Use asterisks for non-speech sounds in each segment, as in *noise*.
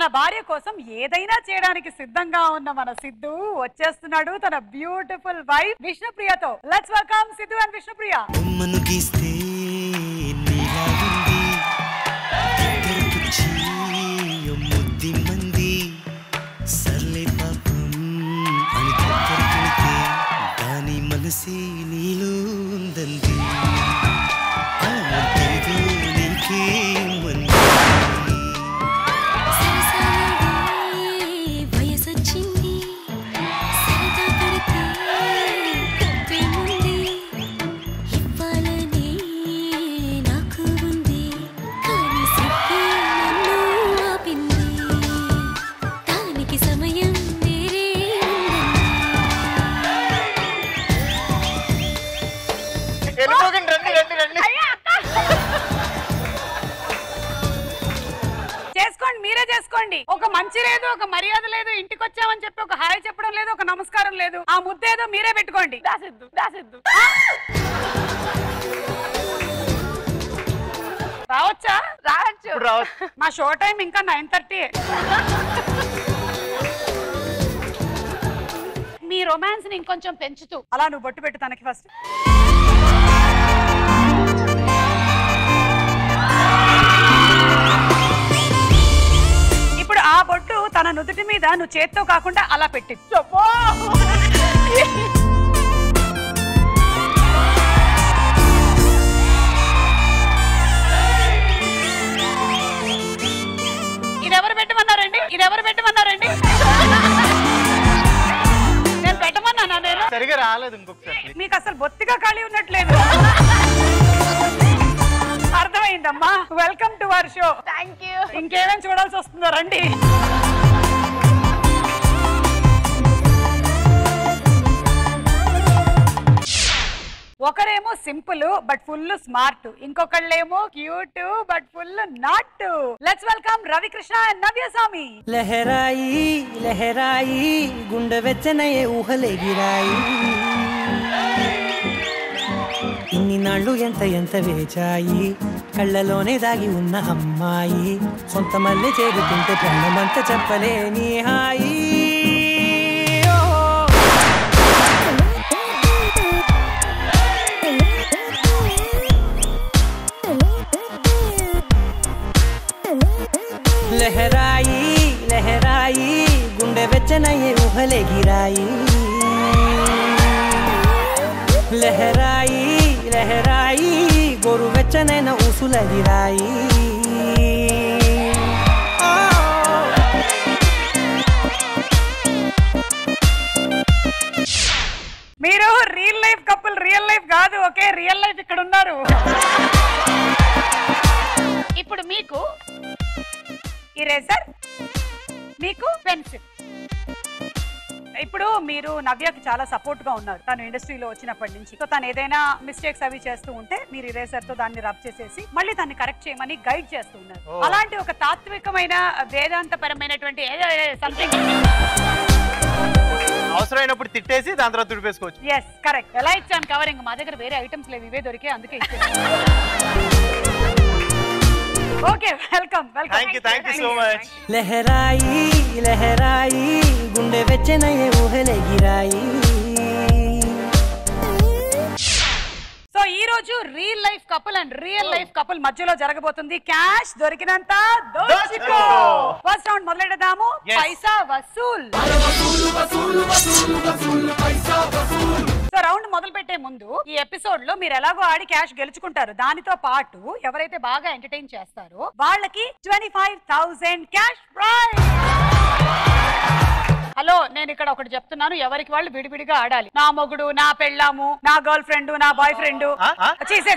తన భార్య కోసం ఏదైనా చేయడానికి సిద్ధంగా ఉన్న మన సిద్ధు వచ్చేస్తున్నాడు. తన beautiful wife విష్ణుప్రియతో. Let's welcome Siddhu and Vishnupriya. బొమ్మను గీస్తే ఉందండి నమస్కారం లేదు ఆ ముద్ద ఏదో మీరే పెట్టుకోండి. దాసిద్దు దాసిద్దు. రావచ్చా? రావచ్చు. మా షో టైం ఇంకా నైన్ థర్టీ. మీ రొమాన్స్ని ఇంకొంచెం పెంచుతూ. అలా నువ్వు బొట్టు పెట్టు తనకి ఫస్ట్ ఇప్పుడు ఆ బొట్టు తన నుదుటి మీద నువ్వు చేత్తో కాకుండా అలా పెట్టి. *laughs* ఎవరు పెట్టమన్నారండి? ఇది ఎవరు పెట్టమన్నారండి? *laughs* నేను పెట్టమన్నానా నేను? సరిగా రాలేదు ఇంకొకసారి. మీకు అసలు బొత్తిగా ఖాళీ ఉన్నట్లేదు. అర్థమైందమ్మా. Welcome to our show thank you ఇంకేమేం చూడాల్సి వస్తుందో రండి. ఒకరేమో simple but full smart. ఇంకొకళ్ళేమో cute but full not. Let's welcome Ravikrishna and Navyaswami లహరాయి లహరాయి గుండె వెచ్చనయే ఊహలెగిరాయి. ఇన్ని నాళ్ళు ఎంత ఎంత వేచాయి. కళ్ళలోనే దాగి ఉన్న అమ్మాయి. సొంత మళ్ళీ చేరుతుంటే ప్రాణమంత చెప్పలేని హాయి. లహరాయి లహరాయి గుండె వెచ్చనయ్యే ఊహలెగిరాయి లహరాయి లహరాయి గోరు వెచ్చనైన ఊసులగిరాయి. మీరు real life couple real life కాదు ఓకే? రియల్ లైఫ్ ఇక్కడ ఉన్నారు ఇప్పుడు మీకు ఇరేజర్ మీకు పెన్సిల్ ఇప్పుడు మీరు నవ్యకి చాలా సపోర్ట్గా ఉన్నారు. తను ఇండస్ట్రీలో వచ్చినప్పటి నుంచి. సో తను ఏదైనా మిస్టేక్స్ అవి చేస్తూ ఉంటే మీరు ఇరేజర్తో దాన్ని రబ్ చేసేసి మళ్ళీ దాన్ని కరెక్ట్ చేయమని గైడ్ చేస్తూ ఉన్నారు. అలాంటి ఒక తాత్వికమైన వేదాంతపరమైనటువంటి సంథింగ్ అవసరమైనప్పుడు తిట్టేసి దాని తర్వాత తుడిపేసుకోవచ్చు. ఎస్ కరెక్ట్ ఎలా ఇచ్చాను కవరింగ్ మా దగ్గర వేరే ఐటమ్స్ లేవు ఇవే దొరికే అందుకే ఇచ్చాను. Okay welcome welcome thank you thank you so much లహరాయి లహరాయి గుండె వెచ్చనయ్యే ఊహలెగిరాయి సో ఈ రోజు real life couple and real life couple మధ్యలో జరగబోతుంది. క్యాష్ దొరికినంత దోచుకో. ఫస్ట్ రౌండ్ మొదలెడదాము. Yes. పైసా వసూల్. సో రౌండ్ మొదలు పెట్టే ముందు ఈ ఎపిసోడ్లో మీరు ఎలాగో ఆడి క్యాష్ గెలుచుకుంటారు. దానితో పాటు ఎవరైతే బాగా ఎంటర్టైన్ చేస్తారో వాళ్ళకి twenty five thousand cash prize hello నేను ఇక్కడ ఒకటి చెప్తున్నాను. ఎవరికి వాళ్ళు విడివిడిగా ఆడాలి. నా మొగుడు నా పెళ్ళాము నా గర్ల్ ఫ్రెండ్ నా బాయ్ ఫ్రెండ్? చేసే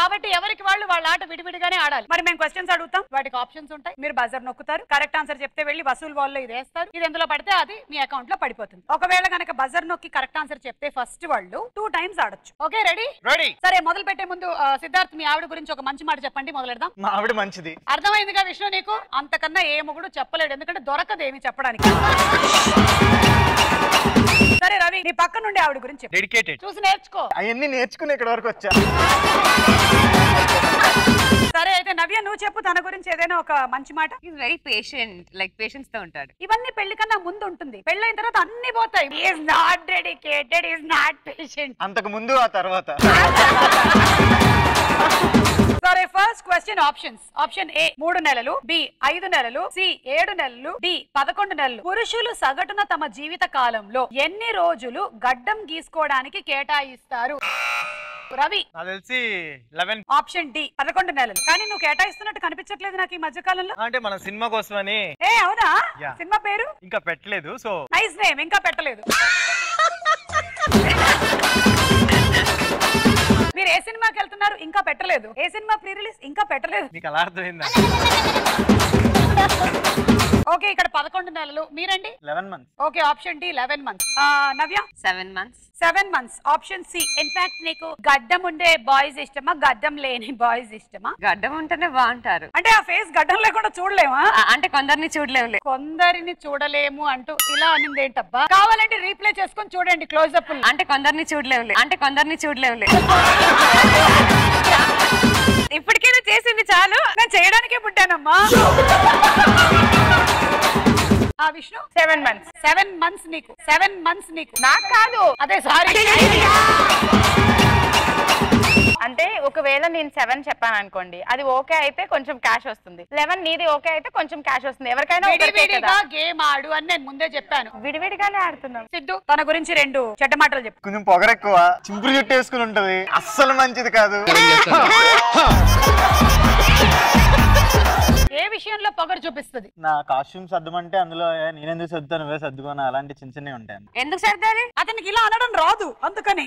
కాబట్టి ఎవరికి వాళ్ళు వాళ్ళ ఆట విడివిడిగానే ఆడాలి. మరి మేము క్వశ్చన్స్ అడుగుతాం. వాటికి ఆప్షన్స్ ఉంటాయి. మీరు బజర్ నొక్కుతారు. కరెక్ట్ ఆన్సర్ చెప్తే వెళ్ళి వసూలు వాళ్ళు ఇది వేస్తారు ఇది ఎందులో పడితే అది మీ అకౌంట్లో పడిపోతుంది. ఒకవేళ కనుక బజర్ నొక్కి కరెక్ట్ ఆన్సర్ చెప్తే ఫస్ట్ వాళ్ళు టూ టైమ్స్ ఆడొచ్చు. ఓకే రెడీ రెడీ సరే మొదలు పెట్టే ముందు సిద్ధార్థ్ మీ ఆవిడ గురించి ఒక మంచి మాట చెప్పండి మొదలెడదాం. మా ఆవిడ మంచిది. అర్థమైందిగా విష్ణు నీకు? అంతకన్నా ఏ మొగుడు చెప్పలేడు. ఎందుకంటే దొరకదు ఏమి చెప్పడానికి. సరే రవి నీ పక్క నుండి ఆవిడ గురించి. డెడికేటెడ్ చూసి నేర్చుకో. అవన్నీ నేర్చుకుని ఇక్కడ వరకు వచ్చా? సరే అయితే నవ్య నువ్వు చెప్పు తన గురించి ఏదైనా ఒక మంచి మాట. ఈజ్ వెరీ పేషెంట్ లైక్ పేషెన్స్తో ఉంటాడు. ఇవన్నీ పెళ్ళి కన్నా ముందు ఉంటుంది. పెళ్ళైన తర్వాత అన్ని పోతాయి. Is not dedicated is not patient అంతకు ముందు ఆ తర్వాత. *laughs* సరే first question options option A మూడు నెలలు. బి ఐదు నెలలు. సి ఏడు నెలలు. డి పదకొండు నెలలు. పురుషులు సగటున తమ జీవిత కాలంలో ఎన్ని రోజులు గడ్డం గీసుకోవడానికి కేటాయిస్తారు? రవి. తెలిసి లెవెన్. ఆప్షన్ డి పదకొండు నెలలు. కానీ నువ్వు కేటాయిస్తున్నట్టు కనిపించట్లేదు నాకు ఈ మధ్య కాలంలో. అంటే మన సినిమా కోసమని. ఏ అవునా. సినిమా పేరు? ఇంకా పెట్టలేదు సో. నైస్ నేమ్ ఇంకా పెట్టలేదు. *laughs* మీరు ఏ సినిమాకి వెళ్తున్నారు? ఇంకా పెట్టలేదు. ఏ సినిమా ప్రీ రిలీజ్ ఇంకా పెట్టలేదు. మీకు అలా అర్థమైందా? *laughs* ఓకే ఇక్కడ పదకొండు నెలలు. మీరండి? Eleven months okay option D eleven months Navya? Seven months seven months option C in fact నీకు గడ్డం ఉండే బాయ్స్ ఇష్టమా? గడ్డం లేని బాయ్స్ ఇష్టమా? గడ్డం ఉంటేనే బాగుంటారు. అంటే ఆ ఫేస్ గడ్డం లేకుండా చూడలేమా? అంటే కొందరిని చూడలేములే కొందరిని చూడలేము అంటూ ఇలా అనింది ఏంటబ్బా? కావాలంటే రీప్లే చేసుకొని చూడండి క్లోజ్ అప్ అంటే కొందరిని చూడలేములే అంటే కొందరిని చూడలేములే *laughs* ఇప్పటికైనా చేసింది చాలు. నేను చేయడానికే పుట్టానమ్మా. ఆ Vishnu seven months seven months నీకు. సెవెన్ మంత్స్ నీకు. నాకు కాదు. అదే సారీ అంటే ఒకవేళ నేను సెవెన్ చెప్పాను అనుకోండి అది ఓకే అయితే కొంచెం క్యాష్ వస్తుంది. లెవెన్ నీది ఓకే అయితే కొంచెం క్యాష్ వస్తుంది. ఎవరికైనా ఒకరికే కదా. విడివిడిగా గేమ్ ఆడు అని నేను ముందే చెప్పాను. విడివిడిగానే ఆడుతున్నాం. సిద్ధు తన గురించి రెండు చెడ్డ మాటలు చెప్పు. కొంచెం పొగరెక్కువ. చింపురు జుట్టు వేసుకుని ఉంటది. అస్సలు మంచిది కాదు. ఏ విషయంలో పొగరు చూపిస్తుంది? నా కాస్ట్యూమ్ సర్దమంటే అందులో "ఏ, నేనెందుకు సర్దుతాను నువ్వే సర్దుకోను? అలాంటి చిన్న చిన్నవి ఉంటాయి. ఎందుకు సర్దాలి? అతనికి ఇలా అనడం రాదు. అందుకని.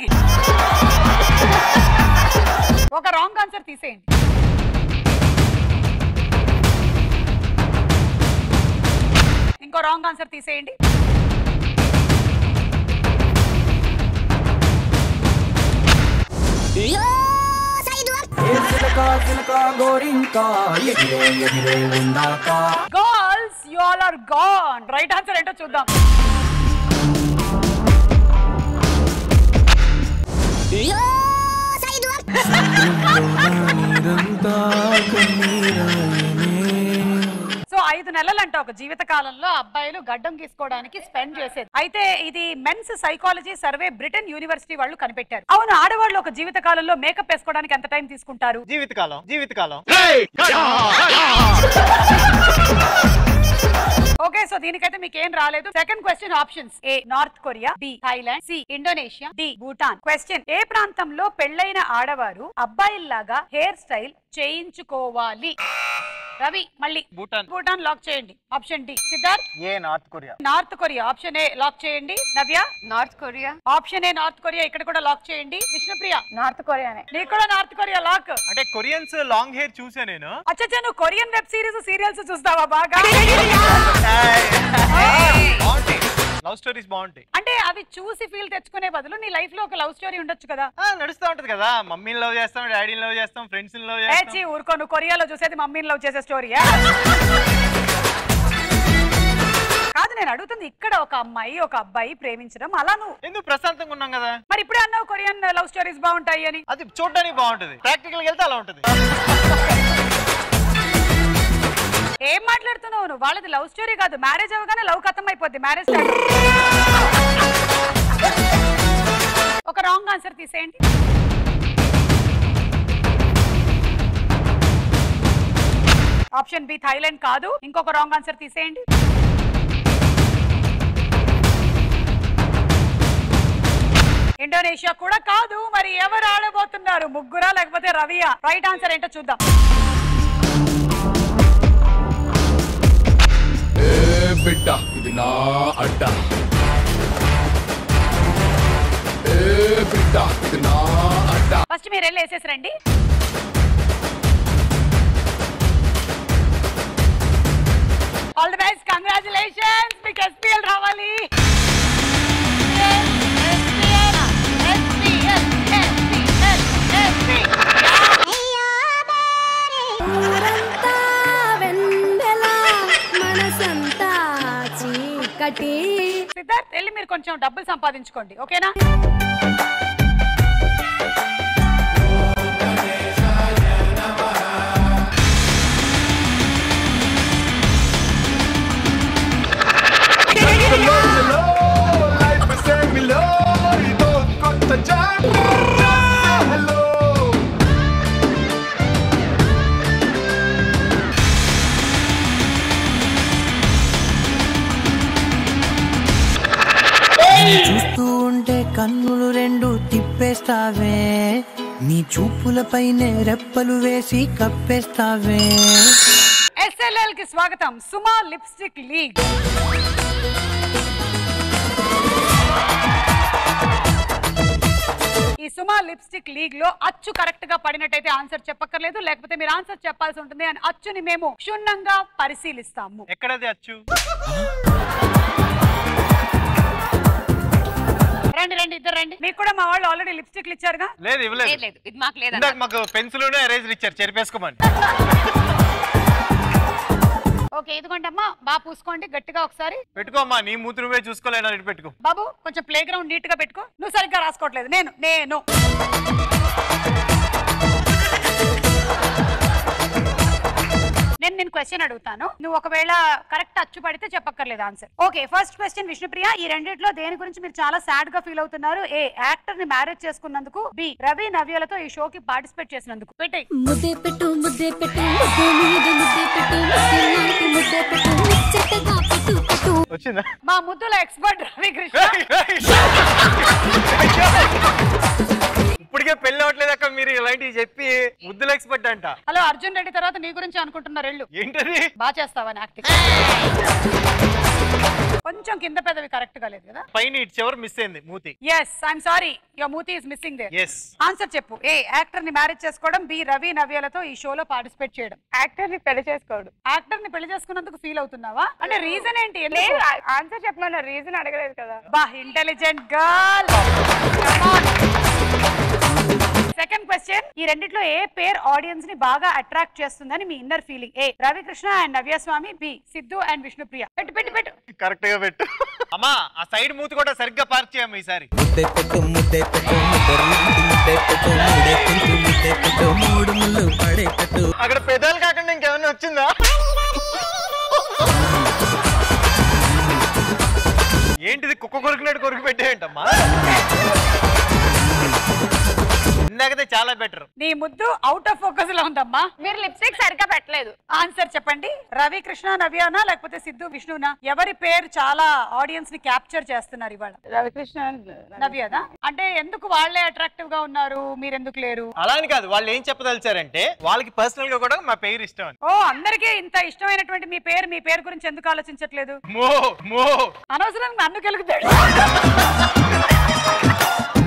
ఒక రాంగ్ ఆన్సర్ తీసేయండి. ఇంకో రాంగ్ ఆన్సర్ తీసేయండి. Girls you all are gone right answer ఏంటో చూద్దాం. సో ఐదు నెలలంట ఒక జీవిత కాలంలో అబ్బాయిలు గడ్డం గీసుకోవడానికి స్పెండ్ చేసేది. అయితే ఇది men's psychology survey Britain university వాళ్ళు కనిపెట్టారు. అవును ఆడవాళ్ళు ఒక జీవిత కాలంలో మేకప్ వేసుకోవడానికి ఎంత టైం తీసుకుంటారు? జీవితకాలం జీవితకాలం. ఓకే సో దీనికైతే మీకు ఏం రాలేదు. Second question options A North Korea B Thailand C Indonesia D Bhutan question ఏ ప్రాంతంలో పెళ్ళైన ఆడవారు అబ్బాయిల్లాగా హెయిర్ స్టైల్ చేయించుకోవాలి? రవి మళ్ళీ. భూటాన్. భూటాన్ లాక్ చేయండి. Option D Siddharth? A North Korea North Korea option A lock చేయండి. Navya? North Korea option A North Korea ఇక్కడ కూడా లాక్ చేయండి. విష్ణుప్రియ? నార్త్ కొరియానే నీకు కూడా నార్త్ కొరియా లాక్ అంటే కొరియన్స్ లాంగ్ హెయిర్ చూసా నేను. అచ్చచ్చా నువ్వు కొరియన్ వెబ్ సిరీస్ సీరియల్స్ చూస్తావా బాగా? బాగుంటాయి లవ్ స్టోరీస్ బాగుంటాయి. అంటే అవి చూసి ఫీల్ తెచ్చుకునే బదులు నీ లైఫ్లో ఒక లవ్ స్టోరీ ఉండొచ్చు కదా. ఆ, నడుస్తూ ఉంటది కదా. మమ్మీని లవ్ చేస్తాం డాడీని లవ్ చేస్తాం ఫ్రెండ్స్ లవ్ ఏ చేస్తాం. చీ ఊరుకో నువ్వు కొరియాలో చూసేది మమ్మీని లవ్ చేసే స్టోరీయా కాదు నేను అడుగుతుంది ఇక్కడ ఒక అమ్మాయి ఒక అబ్బాయి ప్రేమించడం అలా నువ్వు? ఎందుకు ప్రశాంతంగా ఉన్నాం కదా? మరి ఇప్పుడే అన్నావు కొరియన్ లవ్ స్టోరీస్ బాగుంటాయి అని. అది చూడడానికి బాగుంటది. ప్రాక్టికల్ వెళ్తే అలా ఉంటది. *laughs* ఏం మాట్లాడుతున్నావు నువ్వు? వాళ్ళది లవ్ స్టోరీ కాదు. మ్యారేజ్ అవ్వగానే లవ్ కథం అయిపోద్ది. మ్యారేజ్ ఒక రాంగ్ ఆన్సర్ తీసేయండి. ఆప్షన్ బి థైలాండ్ కాదు. ఇంకొక రాంగ్ ఆన్సర్ తీసేయండి. ఇండోనేషియా కూడా కాదు. మరి ఎవరు ఆడబోతున్నారు? ముగ్గురా లేకపోతే రవియా? రైట్ ఆన్సర్ ఏంటో చూద్దాం. బిడ్డ ఇది నా అడ్డ. బిడ్డ ఇది నా అడ్డ. ఫస్ట్ మీరు వెళ్ళి వేసేసరండి ఆల్ ది బెస్ట్ కంగ్రాచులేషన్స్ మీకు ఎస్పీఎల్ రావాలి. ఒకటి సిద్ధార్థ్ వెళ్ళి మీరు కొంచెం డబ్బులు సంపాదించుకోండి ఓకేనా? చూస్తూ ఉంటే కన్నులు రెండు తిప్పేస్తావే. నీ చూపులపైనే రెప్పలు వేసి కప్పేస్తావే. ఎస్ఎల్ఎల్కి స్వాగతం. Suma lipstick league. ఈ సుమా లిప్స్టిక్ లీగ్లో అచ్చు కరెక్ట్గా పడినట్టయితే ఆన్సర్ చెప్పక్కర్లేదు. లేకపోతే మీరు ఆన్సర్ చెప్పాల్సి ఉంటుంది. అని అచ్చుని మేము క్షుణ్ణంగా పరిశీలిస్తాము. ఎక్కడది అచ్చు? రండి రండి ఇద్దరు రండి. మీకు కూడా మా వాళ్ళు ఆల్రెడీ లిప్స్టిక్లు ఇచ్చారుగా? లేదు ఇవ్వలేదు. లేదు ఇది మాకు లేదా ఇందాక మాకు పెన్సిల్ ఎరేజర్ ఇచ్చారు చెరిపేసుకోమని. ఓకే ఇదిగోండి అమ్మా. బాగా పూసుకోండి గట్టిగా ఒకసారి. పెట్టుకోమ్మా నీ మూతి నువ్వే చూసుకోలేనా ఇటు పెట్టుకో. బాబు కొంచెం ప్లే గ్రౌండ్ నీట్గా పెట్టుకో. నువ్వు సరిగ్గా రాసుకోవట్లేదు. నేను నేను. నేను నేను క్వశ్చన్ అడుగుతాను. నువ్వు ఒకవేళ కరెక్ట్ అచ్చు పడితే చెప్పక్కర్లేదు answer okay first question Vishnupriya. ఈ రెండిట్లో దేని గురించి మీరు చాలా సాడ్గా ఫీల్ అవుతున్నారు? ఏ యాక్టర్ని మ్యారేజ్ చేసుకున్నందుకు బి రవి నవ్యలతో ఈ షోకి పార్టిసిపేట్ చేసినందుకు. పెట్టే. మా ముద్దుల ఎక్స్పర్ట్ రవి కృష్ణ ఇప్పటికే పెళ్ళి అవ్వట్లేదు అక్క మీరు ఇలాంటివి చెప్పి ముద్దులు ఎక్స్పర్ట్ అంట. హలో అర్జున్ రెడ్డి తర్వాత నీ గురించి అనుకుంటున్నారు ఏంటది? బాగా చేస్తావని యాక్టింగ్ కొంచెం కింద పెదవి కరెక్ట్గా లేదు కదా? పైన ఇటు చివరి మిస్ అయింది మూతి. ఎస్ ఐఎమ్ సారీ యువర్ మూతి is missing the yes answer చెప్పు. ఏ యాక్టర్ని మ్యారేజ్ చేసుకోవడం బి రవి నవ్యలతో ఈ షోలో పార్టిసిపేట్ చేయడం. యాక్టర్ని పెళ్ళి చేసుకోడు. యాక్టర్ని పెళ్ళి చేసుకున్నందుకు ఫీల్ అవుతున్నావా? అంటే రీజన్ ఏంటి? లేదు ఆన్సర్ చెప్పమన్నా రీజన్ అడగలేదు కదా. బా ఇంటెలిజెంట్ గర్ల్ సెకండ్ క్వశ్చన్ ఈ రెండిట్లో ఏ పేర్ ఆడియన్స్ని బాగా అట్రాక్ట్ చేస్తుందని మీ inner feeling A Ravikrishna and Navyaswami B Siddhu and Vishnupriya. పెట్టు పెట్టు పెట్టు. కరెక్ట్గా పెట్టు. అమ్మా ఆ సైడ్ మూతి కూడా సరిగ్గా పార్క్ చేయమ్మ ఈసారి. ముద్దే పెట్టు ముద్దే పెట్టు ముద్దరింటి ముద్దే పెట్టు మూడే పింకు ముద్దే పెట్టు మూడు ముళ్ళు పడే పెట్టు. అక్కడ పెదాలు కాకుండా ఇంకేమైనా వచ్చిందా? ఏంటిది కుక్క కొరికినట్టు కొరికి పెట్టేయంటమ్మా? ఇందాకదే చాలా బెటర్. నీ ముద్దు అవుట్ ఆఫ్ ఫోకస్లో ఉందమ్మా. మీరు లిప్స్టిక్ సరిగ్గా పెట్టలేదు. ఆన్సర్ చెప్పండి. రవి కృష్ణ నవ్యానా లేకపోతే సిద్ధు విష్ణునా? ఎవరి పేరు చాలా ఆడియన్స్ని క్యాప్చర్ చేస్తున్నారు ఇవాళ? రవికృష్ణ నవ్యనా? అంటే ఎందుకు వాళ్ళే అట్రాక్టివ్గా ఉన్నారు? మీరెందుకు లేరు? అలా అని కాదు వాళ్ళు ఏం చెప్పదలిచారంటే వాళ్ళకి పర్సనల్గా కూడా మా పేరు ఇష్టం అని. ఓ అందరికీ ఇంత ఇష్టమైనటువంటి మీ పేరు మీ పేరు గురించి ఎందుకు ఆలోచించట్లేదు? మో మో. అనవసరం నన్ను గెలుగుతాడు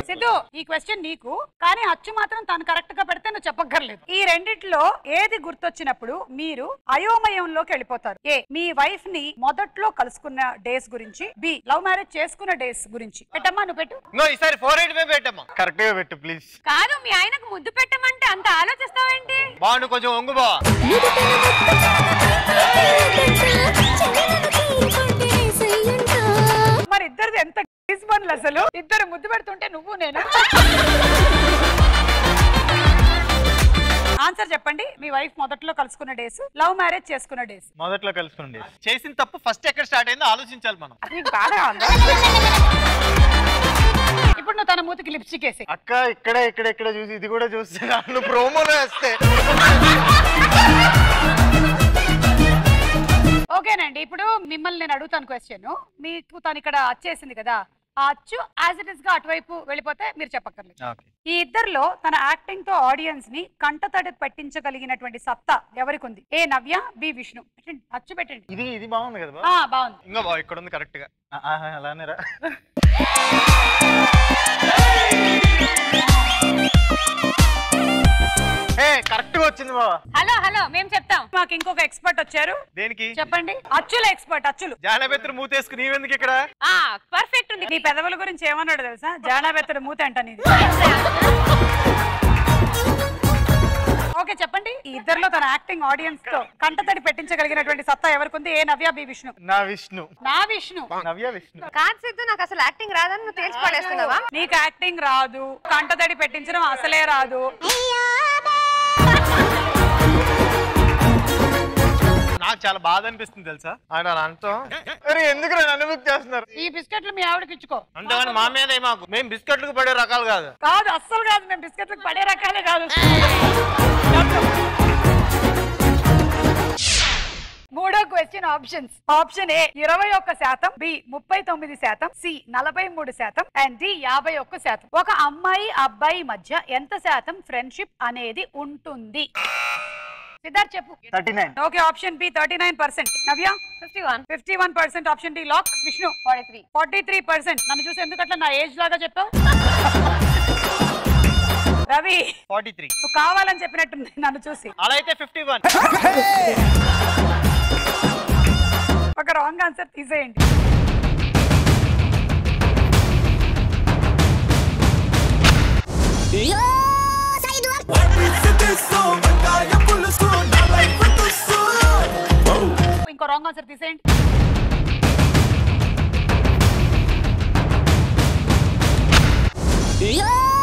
సిద్ధు ఈ క్వశ్చన్ నీకు. కానీ అచ్చు మాత్రం తను కరెక్ట్గా పెడితే నువ్వు చెప్పక్కర్లేదు. ఈ రెండిట్లో ఏది గుర్తొచ్చినప్పుడు మీరు అయోమయంలోకి వెళ్ళిపోతారు. ఏ మీ వైఫ్ని మొదట్లో కలుసుకున్న డేస్ గురించి బి లవ్ మ్యారేజ్ చేసుకున్న డేస్ గురించి. పెట్టమ్మా నువ్వు పెట్టు. ఈసారి ఫోర్ ఎయిట్ పెట్టమ్మా. కరెక్ట్గా పెట్టు ప్లీజ్ కాదు మీ ఆయనకు ముద్దు పెట్టమంటే అంత ఆలోచిస్తావేంటి బాగుండు కొంచెం ఒంగు బా. మరి ఇద్దరిది ఎంత పనులు అసలు? ఇద్దరు ముద్దు పెడుతుంటే నువ్వు నేను? ఆన్సర్ చెప్పండి. మీ వైఫ్ మొదట్లో కలుసుకున్న డేస్ లవ్ మ్యారేజ్ చేసుకున్న డేస్. మొదట్లో కలుసుకోండి చేసిన తప్పు ఫస్ట్ ఎక్కడ స్టార్ట్ అయిందో ఆలోచించాలి మనం. నీకు బాగా ఉందా? ఇప్పుడు నువ్వు తన మూతికి లిప్స్టిక్ వేసి అక్క ఇక్కడ ఇక్కడ ఇక్కడ చూసి ఇది కూడా చూస్తే నన్ను ప్రోమోలో వేస్తే. ఓకేనండి ఇప్పుడు మిమ్మల్ని నేను అడుగుతాను క్వశ్చన్ మీకు తను ఇక్కడ అచ్చేసింది కదా అచ్చు యాజ్ ఇట్ ఇస్గా అటువైపు వెళ్ళిపోతే మీరు చెప్పక్కర్లేదు. ఓకే. ఈ ఇద్దరిలో తన యాక్టింగ్తో ఆడియన్స్ని కంటతడి పట్టించగలిగినటువంటి సత్తా ఎవరికి ఉంది ఏ నవ్య బి విష్ణు. అచ్చు పెట్టండి. ఇది ఇది బాగుంది కదా బా? ఆ బాగుంది. ఇంకా బా ఇక్కడ ఉంది కరెక్ట్గా. ఆ, ఆ, అలానే రా *laughs* కరెక్ట్గా వచ్చింది బావా. హలో హలో మేము చెప్తాం. మాకు ఇంకొక ఎక్స్పర్ట్ వచ్చారు. దేనికి? చెప్పండి. అచ్చుల ఎక్స్పర్ట్ అచ్చులు. నీవెందుకు ఇక్కడ? ఆ పర్ఫెక్ట్ ఉంది. నీ పెదవుల గురించి ఏమన్నాడు తెలుసా? మూత అంట నీది. ఓకే చెప్పండి. ఈ ఇద్దరిలో తన యాక్టింగ్ ఆడియన్స్తో కంటతడి పెట్టించగలిగినటువంటి సత్తా ఎవరికి ఉంది ఏ నవ్య బి విష్ణు. నా విష్ణు. నా విష్ణు. నవ్య విష్ణు. కాదు సిద్ధు నాకు అసలు యాక్టింగ్ రాదని నువ్వు తేల్చి పడేస్తున్నావా? నీకు యాక్టింగ్ రాదు. కంటతడి పెట్టించడం అసలే రాదు. నాకు చాలా బాధ అనిపిస్తుంది తెలుసా? ఆయన అరే ఎందుకు నన్ను బుక్ చేస్తున్నారు? ఈ బిస్కెట్లు మీ ఆవిడకి ఇచ్చుకో. అంతేగాని మా మీద మాకు. మేము బిస్కెట్లకు పడే రకాలు కాదు. కాదు అస్సలు కాదు మేము బిస్కెట్లకు పడే రకాలే కాదు. మూడో క్వశ్చన్ ఆప్షన్స్ ఆప్షన్ ఏ ఇరవై ఒక్క శాతం బి ముప్పై తొమ్మిది శాతం సి నలభై మూడు శాతం అండ్ డి యాభై ఒక్క శాతం. ఒక అమ్మాయి అబ్బాయి మధ్య ఎంత శాతం ఫ్రెండ్షిప్ అనేది ఉంటుంది? సిద్ధార్థ్ చెప్పు. Thirty nine. Okay option B thirty nine percent. Navya? Fifty one. Fifty one percent option D lock Vishnu? Forty three. Forty three percent. నన్ను చూసి ఎందుకట్లా నా ఏజ్ లాగా చెప్పావు? *laughs* రవి. Forty three. నువ్వు కావాలని చెప్పినట్టుంది నన్ను చూసి. అలా అయితే ఫిఫ్టీ వన్. *laughs* ఒక రాంగ్ ఆన్సర్ తీసేయండి. ఇంకో రాంగ్ ఆన్సర్ తీసేయండి. రైట్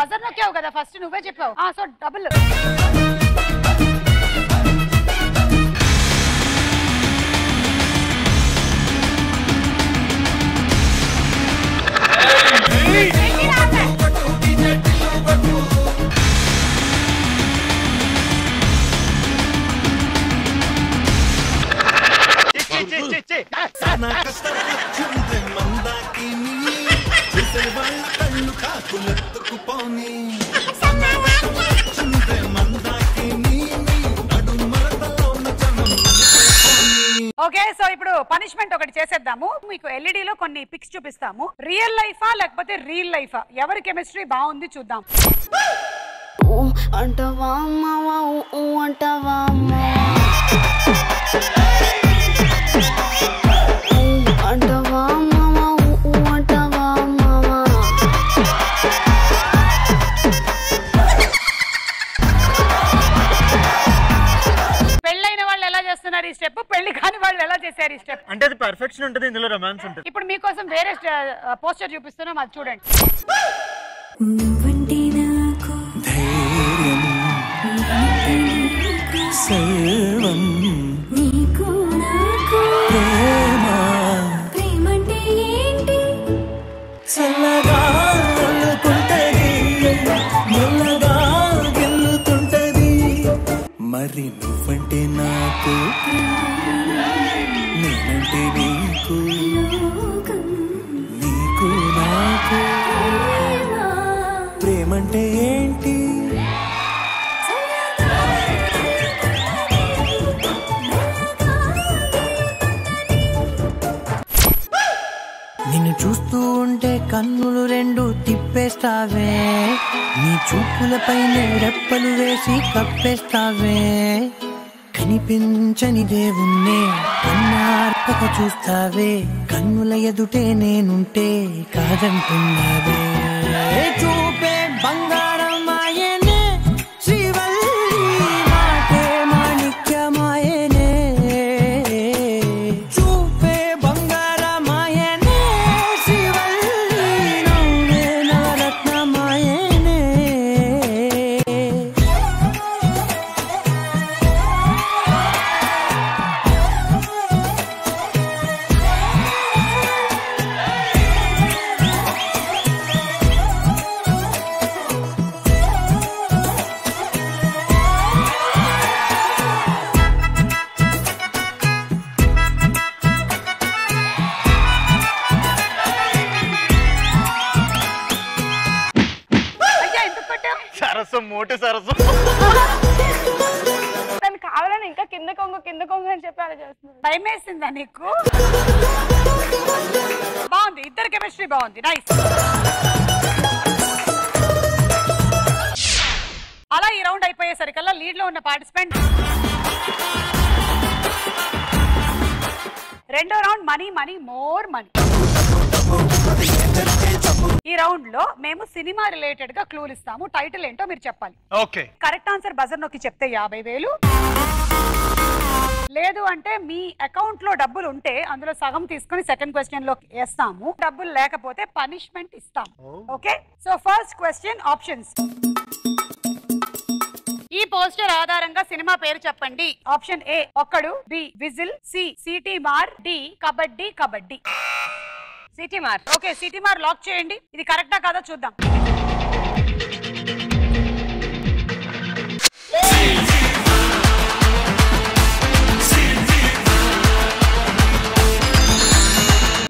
బజర్ నొక్కావు కదా ఫస్ట్ నువ్వే చెప్పావు ఆ సో డబుల్ ఓకే సో ఇప్పుడు పనిష్మెంట్ ఒకటి చేసేద్దాము. మీకు ఎల్ఈడి లో కొన్ని పిక్స్ చూపిస్తాము. రియల్ లైఫా లేకపోతే రియల్ లైఫా ఎవరి కెమిస్ట్రీ బాగుంది చూద్దాం. అంటావా అంటావా చేస్తున్నారు ఈ స్టెప్? పెళ్ళి కాని వాళ్ళు ఎలా చేశారు ఈ స్టెప్? అంటే అది పర్ఫెక్షన్ ఉంటుంది ఇందులో రొమాన్స్ ఉంటుంది. ఇప్పుడు మీకోసం వేరే పోస్టర్ చూపిస్తున్నాం అది చూడండి. సర్వం నీకు నాకు నువ్వంటే నాకు నేనంటే నీకు నీకు నాకు ప్రేమంటే ఏంటి? నిన్ను చూస్తూ ఉంటే కన్నులు రెండు తిప్పేస్తావే. నీ చూపులపైనే రెప్పలు వేసి కప్పేస్తావే. కనిపించని దేవుణ్ణే. కన్నార్పక చూస్తావే. కన్నుల ఎదుటే నేనుంటే కాదంటున్నావే. చూపే లో మేము సినిమా రిలేటెడ్గా క్లూలు ఇస్తాము. టైటిల్ ఏంటో మీరు చెప్పాలి. ఓకే. కరెక్ట్ ఆన్సర్ బజర్ నొక్కి చెప్తే యాభై వేలు. లేదు అంటే మీ అకౌంట్లో డబ్బులు ఉంటే అందులో సగం తీసుకుని సెకండ్ క్వశ్చన్లో వేస్తాము. డబ్బులు లేకపోతే పనిష్మెంట్ ఇస్తాం okay? So first question options ఈ పోస్టర్ ఆధారంగా సినిమా పేరు చెప్పండి. Option A Okkadu. B whistle. C Seetimaar. D Kabaddi Kabaddi. Seetimaar okay Seetimaar lock చేయండి. ఇది కరెక్టా కాదా చూద్దాం.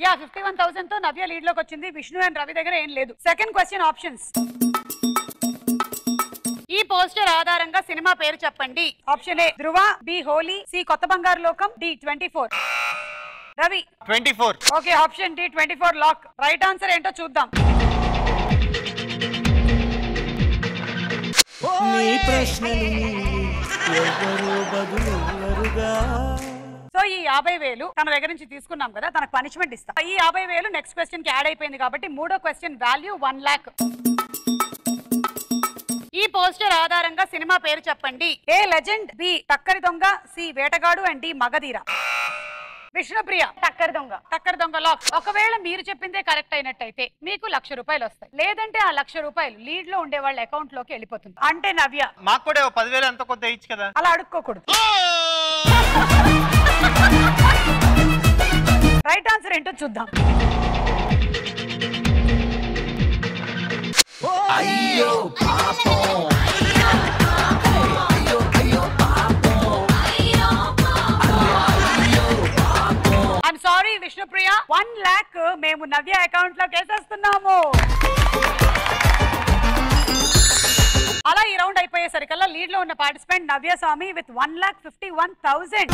యా ఫిఫ్టీ వన్ థౌసండ్తో నవ్య లీడ్లోకి వచ్చింది. విష్ణు అండ్ రవి దగ్గర ఏం లేదు. సెకండ్ క్వశ్చన్ ఆప్షన్స్ ఈ పోస్టర్ ఆధారంగా సినిమా పేరు చెప్పండి. Option A Dhruva B Holi. C Kotha Bangaru Lokam. D twenty four Ravi. Twenty four. Okay option D twenty four lock. Right answer ఏంటో చూద్దాం. సో ఈ యాభై వేలు తన దగ్గర నుంచి తీసుకున్నాం కదా తనకు పనిష్మెంట్ ఇస్తాం. ఈ యాభై వేలు నెక్స్ట్ క్వశ్చన్కి యాడ్ అయిపోయింది కాబట్టి మూడో క్వశ్చన్ వాల్యూ వన్ లాక్ ఈ పోస్టర్ ఆధారంగా సినిమా పేరు చెప్పండి. A legend? B Takkari Donga C Vetagadu and D Magadheera. Vishnupriya Takkar Donga. Takkar Donga lock ఒకవేళ మీరు చెప్పిందే కరెక్ట్ అయినట్టయితే మీకు లక్ష రూపాయలు వస్తాయి. లేదంటే ఆ లక్ష రూపాయలు లీడ్లో ఉండే వాళ్ళ అకౌంట్లోకి వెళ్ళిపోతుంది. అంటే నవ్య. మాకు కూడా పదివేలు ఎంత కొంత ఇచ్చు కదా? అలా అడుక్కోకూడదు. రైట్ ఆన్సర్ ఏంటో చూద్దాం. అయ్యో పాపం. వన్ లాక్ మేము నవ్య అకౌంట్లో కేసేస్తున్నాము అలా ఈ రౌండ్ అయిపోయేసరికల్లా లీడ్లో ఉన్న participant Navya Swami with one lock fifty one thousand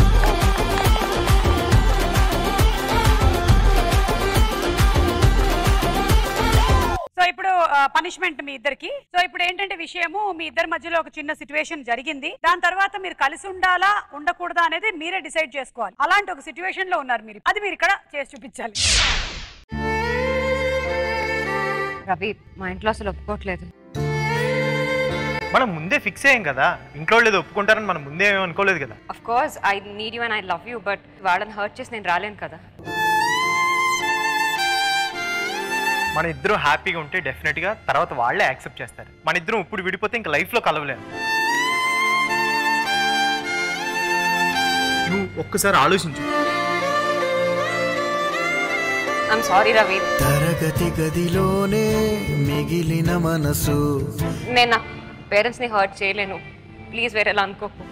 so ఇప్పుడు పనిష్మెంట్ మీ ఇద్దరికి. సో ఇప్పుడు ఏంటంటే విషయము మీ ఇద్దరి మధ్యలో ఒక చిన్న సిచ్యువేషన్ జరిగింది. దాని తర్వాత మీరు కలిసి ఉండాలా ఉండకూడదా అనేది మీరే డిసైడ్ చేసుకోవాలి. అలాంటి ఒక సిచ్యువేషన్లో ఉన్నారు మీరు. అది మీరు ఇక్కడ చేసి చూపించాలి. రవి మా ఇంట్లో అసలు ఒప్పుకోవట్లేదు మనం ముందే ఫిక్స్ అయ్యాం కదా. ఇంట్లో లేదు ఒప్పుకుంటారని మనం ముందే ఏమీ అనుకోలేదు కదా. Of course I need you and I love you but వాళ్ళని హర్ట్ చేసి నేను రాలేను కదా. మన ఇద్దరం హ్యాపీగా ఉంటే డెఫినెట్గా తర్వాత వాళ్ళే యాక్సెప్ట్ చేస్తారు. మన ఇద్దరం ఇప్పుడు విడిపోతే ఇంకా లైఫ్లో కలవలేము నువ్వు ఒక్కసారి ఆలోచించు. సారీ రవి తరగతి గదిలోనే మిగిలిన మనసు. నేను? నా పేరెంట్స్ని హర్ట్ చేయలేను. ప్లీజ్ వేరేలా అనుకోకు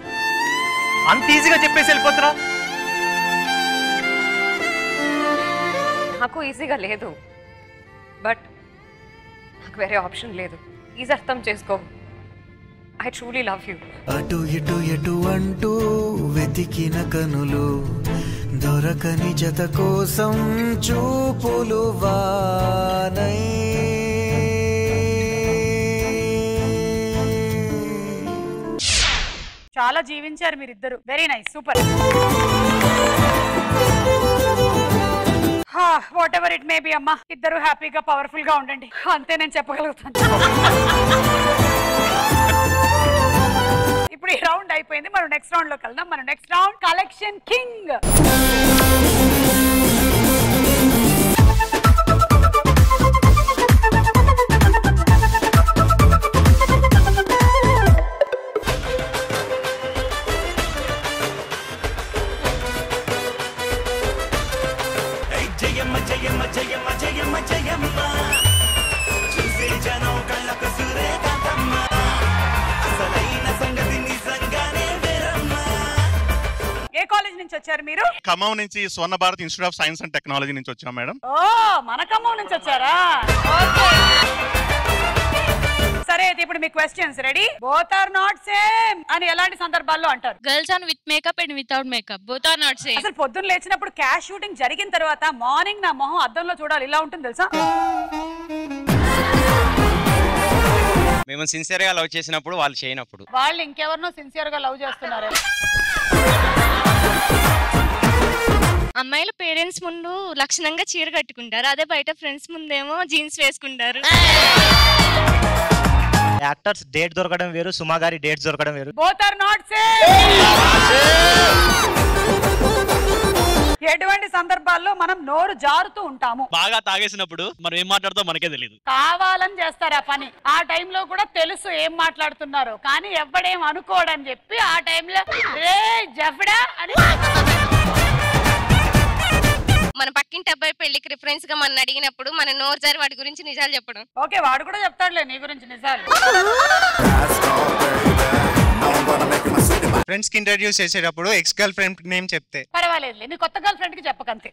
అంత ఈజీగా చెప్పేసి వెళ్ళిపోతున్నా? నాకు ఈజీగా లేదు. బట్ నాకు వేరే ఆప్షన్ లేదు. ప్లీజ్ అర్థం చేసుకో. I truly love you. అటు ఇటు ఎటు అంటూ వెతికిన కనులు దొరకని జత కోసం చూపులు వానై. చాలా జీవించారు మీరిద్దరు. Very nice super whatever it may be అమ్మా. ఇద్దరు హ్యాపీగా పవర్ఫుల్గా ఉండండి. అంతే నేను చెప్పగలుగుతాను. ఇప్పుడు ఈ రౌండ్ అయిపోయింది. మనం నెక్స్ట్ రౌండ్లోకి వెళ్దాం. మనం next round collection king Khammam నుంచి Swarna Bharat institute of science and technology నుంచి వచ్చాం మేడం. ఓ మన ఖమ్మం నుంచి వచ్చారా? సరే అయితే ఇప్పుడు మీ questions ready both are not same అని ఎలాంటి సందర్భాల్లో అంటారు? Girls on with makeup and without makeup both are not same అసలు పొద్దున్న లేచినప్పుడు క్యాష్ షూటింగ్ జరిగిన తర్వాత మార్నింగ్ నా మొహం అద్దంలో చూడాలి. ఇలా ఉంటుంది తెలుసా? మేము సిన్సియర్గా లవ్ చేసినప్పుడు వాళ్ళు చేయనప్పుడు. వాళ్ళు ఇంకెవరినో సిన్సియర్గా లవ్ చేస్తున్నారు? అమ్మాయిల పేరెంట్స్ ముందు లక్షణంగా చీర కట్టుకుంటారు. అదే బయట ఫ్రెండ్స్ ముందేమో జీన్స్ వేసుకుంటారు. యాక్టర్స్ డేట్ దొరకడం వేరు సుమా గారి డేట్స్ దొరకడం వేరు. బోత్ ఆర్ నాట్ ఎటువంటి సందర్భాల్లో మనం నోరు జారుతూ ఉంటాము. బాగా తాగేసినప్పుడు మనం ఏం మాట్లాడుతాం మనకే తెలియదు కావాలని చేస్తారు ఆ పని. ఆ టైంలో కూడా తెలుసు ఏం మాట్లాడుతున్నారు. కానీ ఎవడేం అనుకోడని చెప్పి ఆ టైంలో రే జఫడా అని మన పక్కింటి అబ్బాయి పెళ్ళికి రిఫరెన్స్గా మన అడిగినప్పుడు మన నోరు జారి వాడి గురించి నిజాలు చెప్పడం. ఓకే వాడు కూడా చెప్తాడులే నీ గురించి నిజాలు. ఫ్రెండ్స్కి ఇంట్రడ్యూస్ చేసేటప్పుడు ఎక్స్ గర్ల్ ఫ్రెండ్ నేమ్ చెప్తే. పర్వాలేదులే నీ కొత్త గర్ల్ ఫ్రెండ్కి చెప్పకంతే.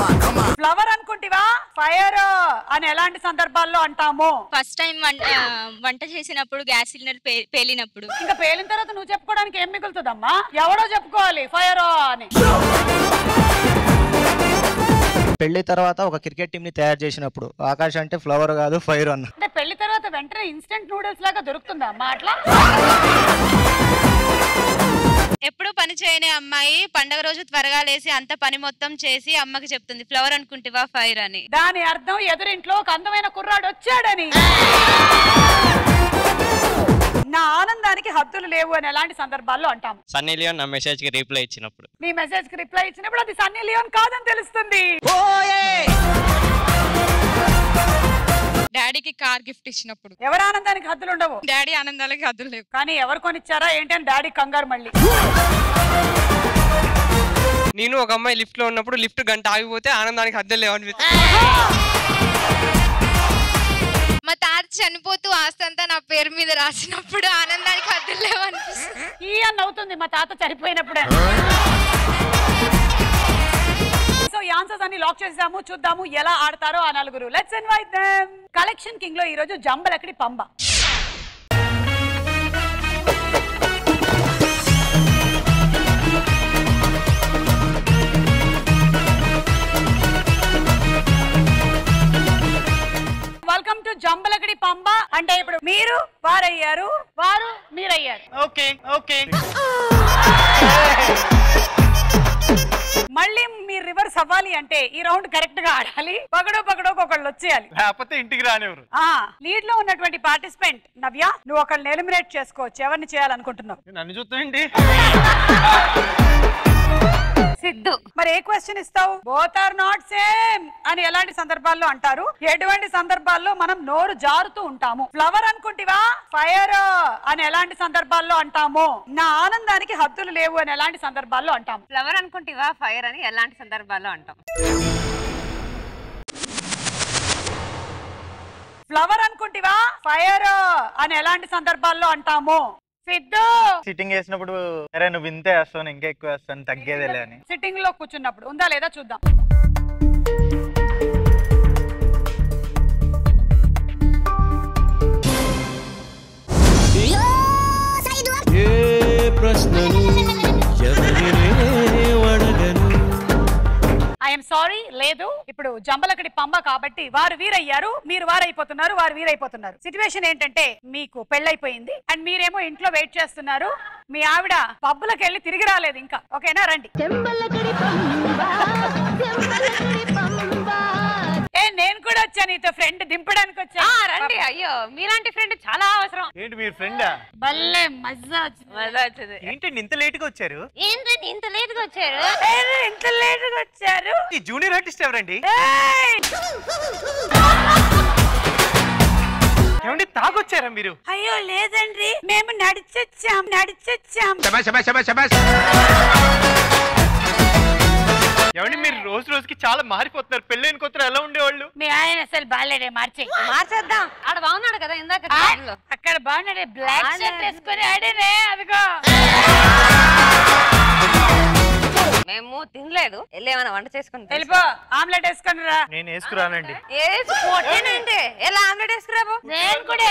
ఫ్లవర్ అనుకుంటివా? ఫైర్ అని ఎలాంటి సందర్భాల్లో అంటాము? ఫస్ట్ టైం వంట చేసినప్పుడు గ్యాస్ సిలిండర్ పే- పేలినప్పుడు. ఇంకా పేలిన తర్వాత నువ్వు చెప్పుకోవడానికి ఏం మిగులుతుందమ్మా? ఎవడో చెప్పుకోవాలి ఫైర్ అని. పెళ్ళి తర్వాత ఒక క్రికెట్ టీం ని తయారు చేసినప్పుడు ఆకాష్ అంటే ఫ్లవర్ కాదు ఫైర్ అన్న. అంటే పెళ్ళి తర్వాత వెంటనే ఇన్స్టెంట్ నూడిల్స్ లాగా దొరుకుతుందా అమ్మా అట్లా? ఎప్పుడు పని చేయని అమ్మాయి పండగ రోజు త్వరగా లేసి అంత పని మొత్తం చేసి అమ్మకి చెప్తుంది ఫ్లవర్ అనుకుంటివా ఫైర్ అని. దాని అర్థం ఎదురింట్లో ఒక అందమైన కుర్రాడు వచ్చాడని. నా ఆనందానికి హద్దులు లేవు అని ఎలాంటి సందర్భాల్లో అంటాం సన్నీ లియోన్ నా మెసేజ్కి రీప్లై ఇచ్చినప్పుడు. నీ మెసేజ్కి రిప్లై ఇచ్చినప్పుడు అది సన్నీ లియోన్ కాదని తెలుస్తుంది. డాడీకి కార్ గిఫ్ట్ ఇచ్చినప్పుడు. ఎవరి ఆనందానికి హద్దులు ఉండవు. డాడీ ఆనందాలకి హద్దులు లేవు. కానీ ఎవరు కొనిచ్చారా? ఏంటి అని డాడీ కంగారు మళ్ళీ. నేను ఒక అమ్మాయి లిఫ్ట్లో ఉన్నప్పుడు లిఫ్ట్ గంట ఆగిపోతే ఆనందానికి హద్దులు లేవనిపిస్తుంది మా తాత చనిపోతూ ఆస్తి అంతా నా పేరు మీద రాసినప్పుడు ఆనందానికి హద్దులు లేవనిపిస్తుంది ఈ అని అవుతుంది మా తాత చనిపోయినప్పుడే. సో ఈ ఆన్సర్స్ అన్ని లాక్ చేసాము చూద్దాము ఎలా ఆడతారో ఆ నలుగురు. లెట్స్ ఇన్వైట్ దెం కలెక్షన్ కింగ్లో ఈ రోజు Jambalakadi Pamba. Welcome to Jambalakadi Pamba. అంటే ఇప్పుడు మీరు వారయ్యారు వారు మీరయ్యారు. ఓకే ఓకే మళ్ళీ మీరు రివర్స్ అవ్వాలి అంటే ఈ రౌండ్ కరెక్ట్గా ఆడాలి. పగడో పగడో ఒకళ్ళు వచ్చేయాలి. లేకపోతే ఇంటికి రానివ్వరు. ఆ లీడ్లో ఉన్నటువంటి పార్టిసిపెంట్ నవ్య నువ్వు ఒకళ్ళని ఎలిమినేట్ చేసుకోవచ్చు. ఎవరిని చేయాలనుకుంటున్నావు? నన్ను చూస్తాండి సిద్ధు. మరి ఏ క్వశ్చన్ ఇస్తావు? బోత్ ఆర్ నాట్ సేమ్ అని ఎలాంటి సందర్భాల్లో అంటారు? ఎటువంటి సందర్భాల్లో మనం నోరు జారుతూ ఉంటాము? ఫ్లవర్ అనుకుంటివా? ఫైర్ అని ఎలాంటి సందర్భాల్లో అంటాము? నా ఆనందానికి హద్దులు లేవు అని ఎలాంటి సందర్భాల్లో అంటాము? ఫ్లవర్ అనుకుంటివా? ఫైర్ అని ఎలాంటి సందర్భాల్లో అంటాం? ఫ్లవర్ అనుకుంటివా? ఫైర్ అని ఎలాంటి సందర్భాల్లో అంటాము? సిద్ధు! సిట్టింగ్ వేసినప్పుడు అరే నువ్వు ఇంతే వేస్తావు ఇంకా ఎక్కువ వేస్తాను తగ్గేదేలే అని. సిట్టింగ్లో కూర్చున్నప్పుడు ఉందా లేదా చూద్దాం. ఏ ప్రశ్నలు ఐఎమ్ సారీ లేదు. ఇప్పుడు జంబలకడి పంబ కాబట్టి వారు వీరయ్యారు మీరు వారైపోతున్నారు వారు వీరైపోతున్నారు. సిచ్యువేషన్ ఏంటంటే మీకు పెళ్ళైపోయింది అండ్ మీరేమో ఇంట్లో వెయిట్ చేస్తున్నారు. మీ ఆవిడ పబ్బులకు వెళ్ళి తిరిగి రాలేదు ఇంకా. ఓకేనా రండి. ఏ నేను కూడా వచ్చాను నీతో ఫ్రెండ్ దింపడానికి వచ్చా? రండి అయ్యో మీలాంటి ఫ్రెండ్ చాలా అవసరం. ఏంటి మీరు ఫ్రెండా భలే మజా వచ్చింది. మజా వచ్చింది. ఏంటండి ఇంత లేట్గా వచ్చారు? ఏంటండి ఇంత లేట్గా వచ్చారు? ఇంత లేట్గా వచ్చారు? ఈ జూనియర్ ఆర్టిస్ట్ ఎవరండి? ఏమండి తాగొచ్చారా మీరు? అయ్యో లేదండి. మేము నడిచొచ్చాం నడిచొచ్చాం. ఏమండి మీరు రోజు రోజుకి చాలా మారిపోతున్నారు. పెళ్ళైన కొత్తలో ఎలా ఉండేవాళ్ళు? మీ ఆయన అసలు బాగాలేడే మార్చే మార్చేద్దాం. ఆడ బాగున్నాడు కదా ఇందాక అక్కడ బాగున్నాడే బ్లాక్ షర్ట్ వేసుకొని ఆడేనే అదిగో. మేము తినలేదు. వెళ్ళేమైనా వంట చేసుకుని వెళ్ళిపో ఆమ్లెట్ వేసుకొని రా. నేను వేసుకురానండి. ఏసుకుంటేనంటే ఎలా ఆమ్లెట్ వేసుకురాబో? నేను కూడా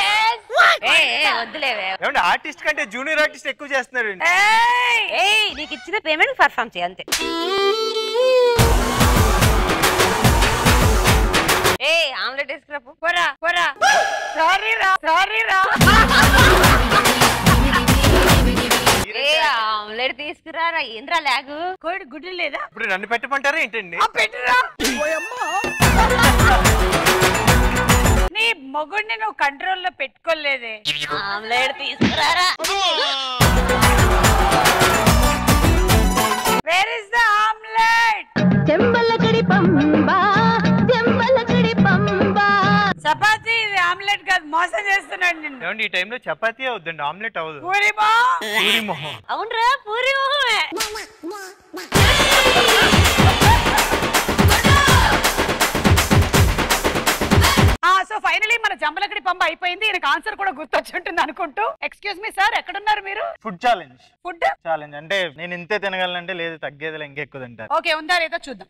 ఏ. ఏ, వద్దులేవే ఏమండి ఆర్టిస్ట్ కంటే జూనియర్ ఆర్టిస్ట్ ఎక్కువ చేస్తున్నారు ఏయ్! నీకు ఇచ్చిన పేమెంట్ పర్ఫామ్ చేయి అంతే. ఏ ఆమ్లెట్ వేసుకురాపు పోరా పోరా. సారీ రా సారీ రా ఏ ఆమ్లెట్ తీసుకురారా? ఏంద్రా లాగు? కోడి గుడ్డు లేదా? ఇప్పుడు నన్ను పెట్టమంటారా ఏంటండి? పెట్టిరా. నీ మొగుడిని నువ్వు కంట్రోల్లో పెట్టుకోలేదే. Omelette తీసుకురారా? Where is the omelette? Pamba చెంబలకడి పంబా. చపాతీ ఇది ఆమ్లెట్ కాదు మోసం చేస్తున్నాడు నిన్ను. ఏమండి ఈ టైంలో చపాతీ అవుద్దండి ఆమ్లెట్ అవ్వదు. పూరిమా పూరి మొహం. అవునరా పూరి మొహమే. సో ఫైనలీ మన జంబలకడి పంప అయిపోయింది. ఈయనకు ఆన్సర్ కూడా గుర్తొచ్చుంటుంది అనుకుంటూ. ఎక్స్క్యూజ్ మీ సార్ ఎక్కడున్నారు మీరు? ఫుడ్ ఛాలెంజ్ ఫుడ్ ఛాలెంజ్ అంటే నేను ఇంతే తినగలనంటే లేదు తగ్గేదిలే ఇంకెక్కువ తింటారు. ఓకే ఉందా లేదా చూద్దాం.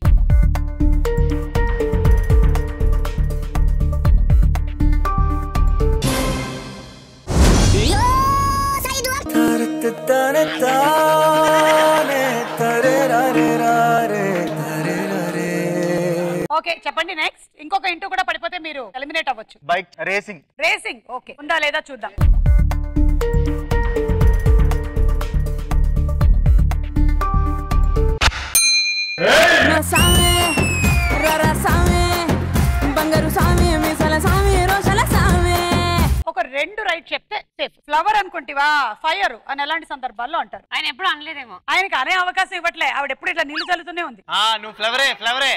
ఓకే చెప్పండి నెక్స్ట్ ఇంకొక ఇంటూ కూడా పడిపోతే మీరు ఎలిమినేట్ అవ్వచ్చు. Bike racing racing okay. ఉందా లేదా చూద్దాం. సామే రరా సామే బంగారు సామే ఒక రెండు రైట్ చెప్తే సేఫ్ ఫ్లవర్ అనుకుంటివా? ఫైర్ అని ఎలాంటి సందర్భాల్లో అంటారు? ఆయన ఎప్పుడు అనలేదేమో. ఆయనకి అనే అవకాశం ఇవ్వట్లే. ఆవిడ ఎప్పుడు ఇట్లా నీళ్ళు చల్లుతూనే ఉంది? ఆ నువ్వు ఫ్లవరే ఫ్లవరే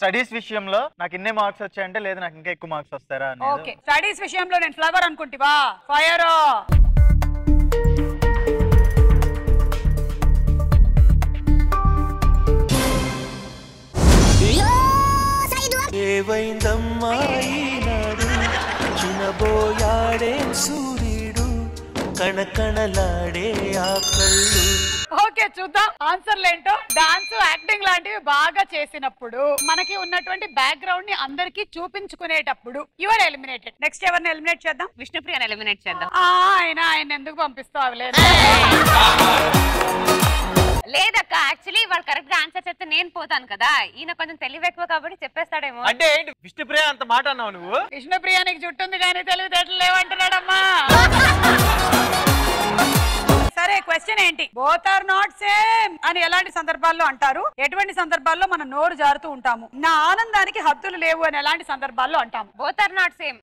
స్టడీస్ విషయంలో నాకు ఇన్నే మార్క్స్ వచ్చాయంటే లేదు నాకు ఇంకా ఎక్కువ మార్క్స్ వస్తారా ఓకే స్టడీస్ విషయంలో నేను ఫ్లవర్ అనుకుంటివా? ఫైర్ ఏవైందమ్మా ఈనాడు చినబోయాడే సూర్యుడు కణకణలాడే ఆ కళ్ళు. ఓకే చూద్దాం. ఆన్సర్లు ఏంటో డాన్స్ యాక్టింగ్ లాంటివి బాగా చేసినప్పుడు మనకి ఉన్నటువంటి బ్యాక్గ్రౌండ్ని అందరికి చూపించుకునేటప్పుడు యువర్ ఎలిమినేటెడ్ నెక్స్ట్ ఎవరిని ఎలిమినేట్ చేద్దాం? విష్ణుప్రియని ఎలిమినేట్ చేద్దాం. ఆయన ఆయన ఎందుకు పంపిస్తావు లేదు *laughs* లేదక్క యాక్చువల్లీ వాళ్ళు కరెక్ట్గా ఆన్సర్ చెప్తే నేను పోతాను కదా. ఈయన కొంచెం తెలివి ఎక్కువ కాబట్టి చెప్పేస్తాడేమో. అంటే ఏంటి విష్ణుప్రియ అంత మాట అన్నావు నువ్వు? విష్ణుప్రియానికి జుట్టుంది కానీ తెలివితేటలు లేవంటున్నాడమ్మా. సరే క్వశ్చన్ ఏంటి? బోత్ ఆర్ నాట్ సేమ్ అని ఎలాంటి సందర్భాల్లో అంటారు? ఎటువంటి సందర్భాల్లో మనం నోరు జారుతూ ఉంటాము? నా ఆనందానికి హద్దులు లేవు అని ఎలాంటి సందర్భాల్లో అంటాము? Both are not same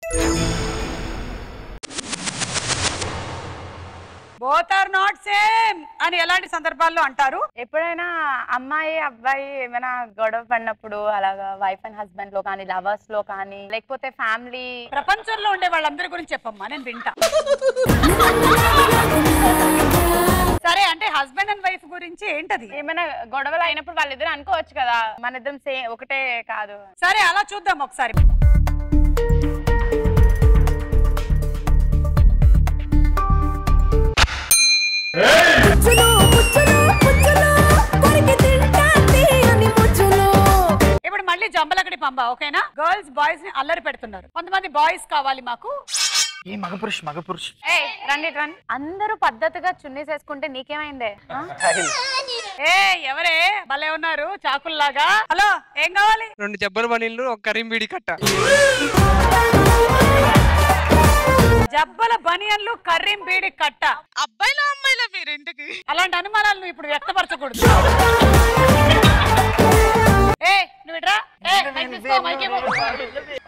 both are not same అని ఎలాంటి సందర్భాల్లో అంటారు? ఎప్పుడైనా అమ్మాయి అబ్బాయి ఏమైనా గొడవ పడినప్పుడు అలాగా వైఫ్ అండ్ హస్బెండ్లో కానీ లవర్స్లో కానీ లేకపోతే ఫ్యామిలీ ప్రపంచంలో ఉండే వాళ్ళందరి గురించి చెప్పమ్మా నేను వింటా. సరే అంటే హస్బెండ్ అండ్ వైఫ్ గురించి ఏంటది? ఏమైనా గొడవలు అయినప్పుడు వాళ్ళిద్దరు అనుకోవచ్చు కదా మన ఇద్దరం సే ఒకటే కాదు. సరే అలా చూద్దాం ఒకసారి. జంబలకడి పంబ ఓకేనా? గర్ల్స్ బాయ్స్ని అల్లరి పెడుతున్నారు. కొంతమంది బాయ్స్ కావాలి మాకు. ఈ మగ పురుష్ మగ పురుష్ ఏ రండి రండి. అందరూ పద్ధతిగా చున్నీస్ వేసుకుంటే నీకేమైందే? ఆ? ఏ ఎవరే? భలే ఉన్నారు చాకుల్లాగా. హలో ఏం కావాలి? రెండు జబ్బలు బనీళ్ళు ఒక కరీం బీడి కట్ట. జబ్బల బనియన్లు కర్రీం బీడి కట్ట. అబ్బాయిల అమ్మాయిల మీరింటికి అలాంటి అనుమానాలు నువ్వు ఇప్పుడు వ్యక్తపరచకూడదు.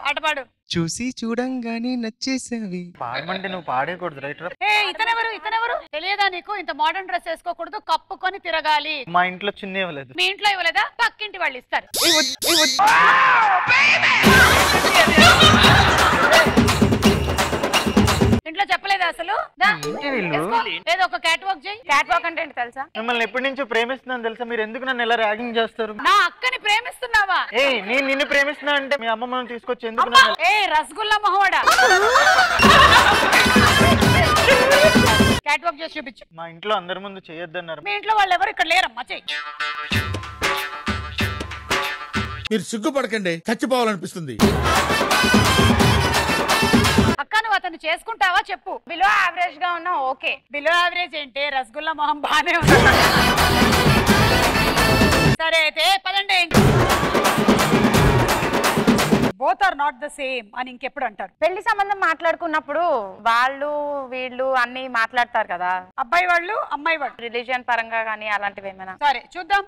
పాట పాడు. చూసి చూడంగానే నచ్చేసావి. పాడమంటే నువ్వు పాడేయకూడదు రైట్ ఏ ఇతనెవరు ఇతనెవరు? తెలియదా నీకు? ఇంత మోడర్న్ డ్రెస్ వేసుకోకూడదు కప్పుకొని తిరగాలి. మా ఇంట్లో చిన్న ఇవ్వలేదు. మీ ఇంట్లో ఇవ్వలేదా? పక్కింటి వాళ్ళు ఇస్తారు. ఇంట్లో చెప్పలేదా అసలు. ఏదో ఒక క్యాట్ వాక్ చేయి. క్యాట్ వాక్ అంటే తెలుసా? మిమ్మల్ని ఎప్పటి నుంచో ప్రేమిస్తున్నాను తెలుసా? మీరు ఎందుకు నన్ను ఎలా ర్యాగింగ్ చేస్తారు? నా అక్కని ప్రేమిస్తున్నావా? ఏ నేను నిన్ను ప్రేమిస్తున్నా అంటే మీ అమ్మమ్మని తీసుకొచ్చి ఎందుకు ఏ రసగుల్లా మొహవాడా? క్యాట్ వాక్ చేసి చూపించు. మా ఇంట్లో అందరి ముందు చేయొద్దన్నారు. మీ ఇంట్లో వాళ్ళు ఎవరు ఇక్కడ లేరమ్మా? చెయ్యి మీరు సిగ్గుపడకండి చచ్చిపోవాలనిపిస్తుంది. అతను చేసుకుంటావా చెప్పు. బిలో యావరేజ్గా ఉన్నా ఓకే బిలో యావరేజ్ ఏంటి? రసగుల్లా మొహం బానే ఉంది. సరే అయితే పదండి. Both are not the same అని ఇంకెప్పుడు అంటారు. పెళ్ళి సంబంధం మాట్లాడుకున్నప్పుడు వాళ్ళు వీళ్ళు అన్ని మాట్లాడతారు కదా. అబ్బాయి వాళ్ళు అమ్మాయి వాళ్ళు. రిలీజియన్ పరంగా కానీ అలాంటివి ఏమైనా సరే చూద్దాం.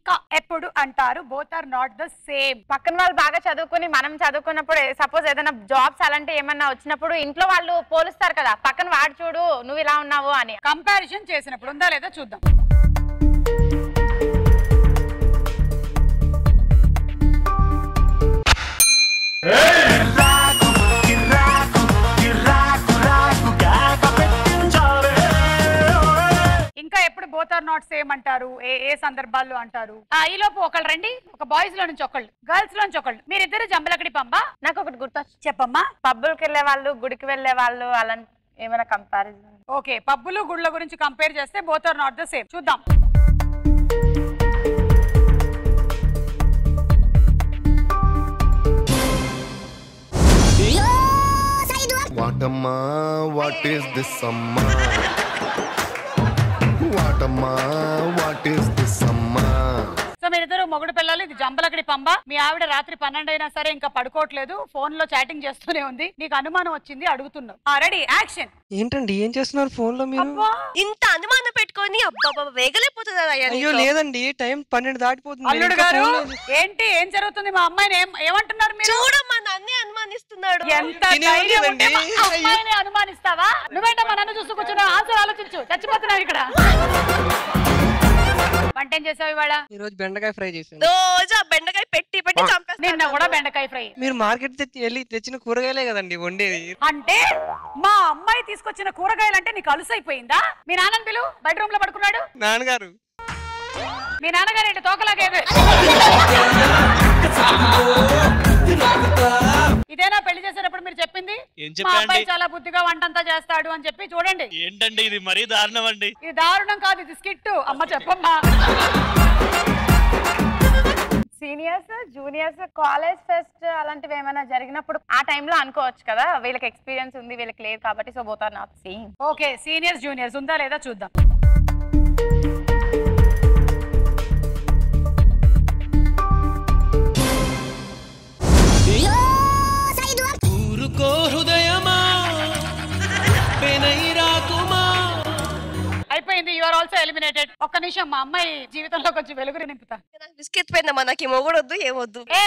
ఇంకా ఎప్పుడు అంటారు? Both are not the same పక్కన వాళ్ళు బాగా చదువుకుని మనం చదువుకున్నప్పుడు సపోజ్ ఏదైనా జాబ్స్ అలాంటి ఏమన్నా వచ్చినప్పుడు ఇంట్లో వాళ్ళు పోలుస్తారు కదా పక్కన వాడు చూడు నువ్వు ఇలా ఉన్నావు అని. కంపారిజన్ చేసినప్పుడు ఉందా లేదా చూద్దాం. Hey! Both are not same అంటారు. ఏ ఏ సందర్భాల్లో అంటారు? ఆ ఈ లోపు ఒకళ్ళు రండి. ఒక బాయ్స్లో నుంచి ఒకళ్ళు. గర్ల్స్లో నుంచి ఒకళ్ళు. మీరిద్దరు జంబలకడి పంప? నాకు ఒకటి గుర్తొచ్చు చెప్పమ్మా. పబ్బులకి వెళ్ళే వాళ్ళు గుడికి వెళ్ళే వాళ్ళు అలాంటి ఏమైనా కంపారిజన్ ఓకే. పబ్బులు గుళ్ళ గురించి కంపేర్ చేస్తే both are not the same చూద్దాం. వాటమ్మా వాట్ ఈస్ దిస్ అమ్మా? వాటమ్మా వాట్ ఈస్ మొగుడు పిల్లలు ఇది జంబలకడి పంబ. మీ ఆవిడ రాత్రి పన్నెండు అయినా సరే ఇంకా పడుకోవట్లేదు. ఫోన్లో చాటింగ్ చేస్తూనే ఉంది. నీకు అనుమానం వచ్చింది అడుగుతున్నావు. Ready action. ఏంటండి ఏం చేస్తున్నారు ఫోన్లో మీరు ఇంత అనుమానం పెట్టుకొని వేగలేకపోతుందా అయ్యో లేదండి టైం పన్నెండు దాటిపోతుంది. అల్లుడు గారు ఏంటి ఏం జరుగుతుంది? మా అమ్మాయిని ఏమంటున్నారు మీరు? చూడమ్మా నన్నే అనుమానిస్తున్నాడు. ఎంత ధైర్యం ఉంటే. అమ్మాయిని అనుమానిస్తావా? నువ్వేంటమ్మా నన్ను చూస్తూ కూర్చున్నావు? ఆన్సర్ ఆలోచించు. చచ్చిపోతున్నావు ఇక్కడ. వంట ఏం చేసావు ఇవాళ? ఈ రోజు బెండకాయ ఫ్రై చేశాను. రోజు ఆ బెండకాయ పెట్టి పెట్టి చంపేస్తాను. నిన్న కూడా బెండకాయ ఫ్రై. మీరు మార్కెట్ తెచ్చి వెళ్ళి తెచ్చిన కూరగాయలే కదండి వండేది. అంటే మా అమ్మాయి తీసుకొచ్చిన కూరగాయలు అంటే నీకు అలుసైపోయిందా? మీ నాన్నని పిలు బెడ్రూమ్లో పడుకున్నాడు? నాన్నగారు. మీ నాన్నగారు ఏంటి తోకలాగేది *laughs* ఇదేనా పెళ్ళి చేసేటప్పుడు మీరు చెప్పింది? ఏం మా చెప్పాండి? అబ్బాయి చాలా బుద్ధిగా వంటంతా చేస్తాడు అని చెప్పి చూడండి. ఏంటండి ఇది? మరీ దారుణం అండి. ఇది దారుణం కాదు ఇది స్కిట్ అమ్మ చెప్పమ్మా. సీనియర్స్ జూనియర్స్ కాలేజ్ ఫెస్ట్ అలాంటివి ఏమైనా జరిగినప్పుడు ఆ టైంలో అనుకోవచ్చు కదా? వీళ్ళకి ఎక్స్పీరియన్స్ ఉంది వీళ్ళకి లేదు కాబట్టి so both are not okay seniors juniors ఉందా లేదా చూద్దాం. అయిపోయింది. యు ఆర్ ఆల్సో ఎలిమినేటెడ్ ఒక్క నిమిషం మా అమ్మాయి జీవితంలో కొంచెం వెలుగురు నింపుతా. బిస్కెట్ పోయిందమ్మా నాకు ఈ మొగుడొద్దు ఏమొద్దు. ఏ!